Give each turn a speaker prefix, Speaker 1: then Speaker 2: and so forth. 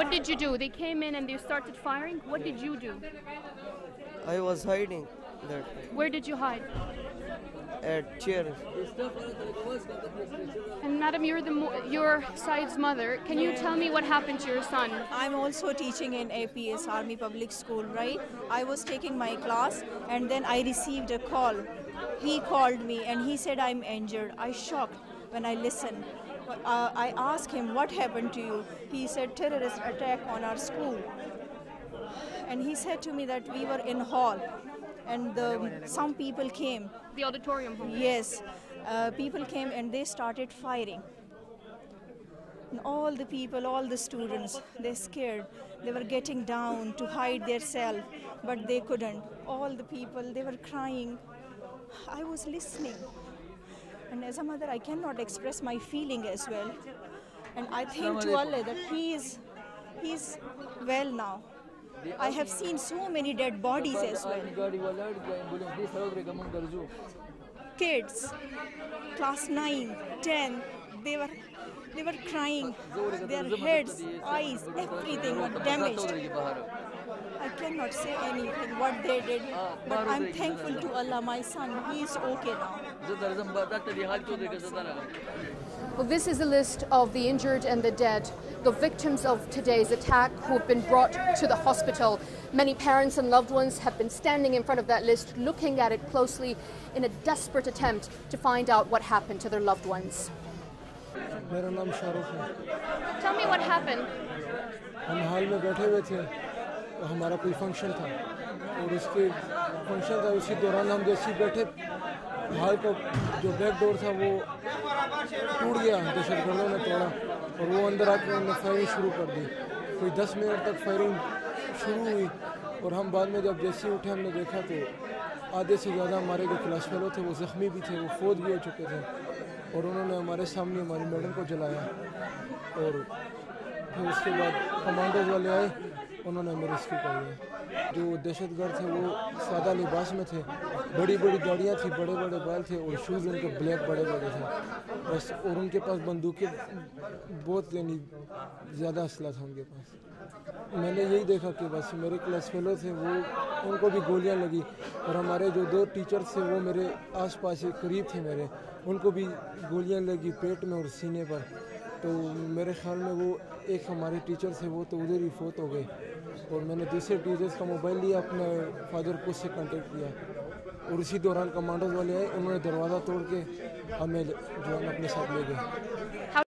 Speaker 1: What did you do? They came in and they started firing. What did you do?
Speaker 2: I was hiding that
Speaker 1: Where did you hide?
Speaker 2: at chairs.
Speaker 1: And madam, you're the mo- your side's mother. Can you tell me what happened to your son?
Speaker 3: I'm also teaching in APS Army Public School, right? I was taking my class and then I received a call. He called me and he said I'm injured. I shocked when I listened. Uh, I asked him what happened to you. He said terrorist attack on our school. And he said to me that we were in hall and the, some people came.
Speaker 1: The auditorium home.
Speaker 3: Yes, uh, people came and they started firing. And all the people, all the students, they're scared. They were getting down to hide their self, but they couldn't. All the people, they were crying. I was listening. And as a mother, I cannot express my feeling as well. And I thank to Allah that He is, He is well now. I have seen so many dead bodies as well. Kids, class 9, 10, they were they were crying. Their heads, eyes, everything were damaged I cannot say anything what they did, but I'm thankful to Allah. My son, he is okay now.
Speaker 1: Well, this is a list of the injured and the dead, the victims of today's attack who have been brought to the hospital. Many parents and loved ones have been standing in front of that list, looking at it closely in a desperate attempt to find out what happened to their loved ones.
Speaker 4: मेरा नाम शाहरुख है
Speaker 1: Tell me what happened.
Speaker 4: हम हाल में बैठे हुए थे ہمارا کوئی فنکشن تھا۔ اور اس کے فنکشن تھا اسی دوران ہم جیسے بیٹھے بھائی کا جو بیک ڈور تھا وہ ٹوٹ گیا۔ دہشت گردوں نے توڑا اور وہ اندر آ کے انہوں نے فائرنگ شروع کر دی۔ کوئی دس منٹ تک فائرنگ شروع ہوئی اور ہم بعد میں جب جیسے اٹھے، ہم نے دیکھا تو آدھے سے زیادہ ہمارے جو کلاس فیلو تھے، وہ زخمی بھی تھے، وہ فوج بھی ہو چکے تھے۔ اور انہوں نے ہمارے سامنے ہماری میڈم کو جلایا اور پھر اس کے بعد کمانڈرز والے آئے۔ انہوں نے ہمیں ریسکیو کر لیا جو دہشت گرد تھے، وہ سادہ لباس میں تھے۔ بڑی بڑی گاڑیاں تھیں، بڑے بڑے بال تھے اور شوز ان کے بلیک بڑے بڑے تھے۔ بس، اور ان کے پاس بندوقیں بہت یعنی زیادہ اسلحہ تھا ان کے پاس۔ میں نے یہی دیکھا کہ بس میرے کلاس فیلو تھے، وہ ان کو بھی گولیاں لگی اور ہمارے جو دو ٹیچر تھے، وہ میرے آس پاس قریب تھے میرے۔ ان کو بھی گولیاں لگی پیٹ میں اور سینے پر۔ تو میرے خیال میں وہ ایک ہمارے ٹیچر تھے، وہ تو ادھر ہی فوت ہو گئے اور میں نے دوسرے ٹیچرس کا موبائل لیا، اپنے فادر کو سے کانٹیکٹ کیا اور اسی دوران کمانڈوز والے آئے، انہوں نے دروازہ توڑ کے ہمیں جو ہے اپنے ساتھ لے گئے۔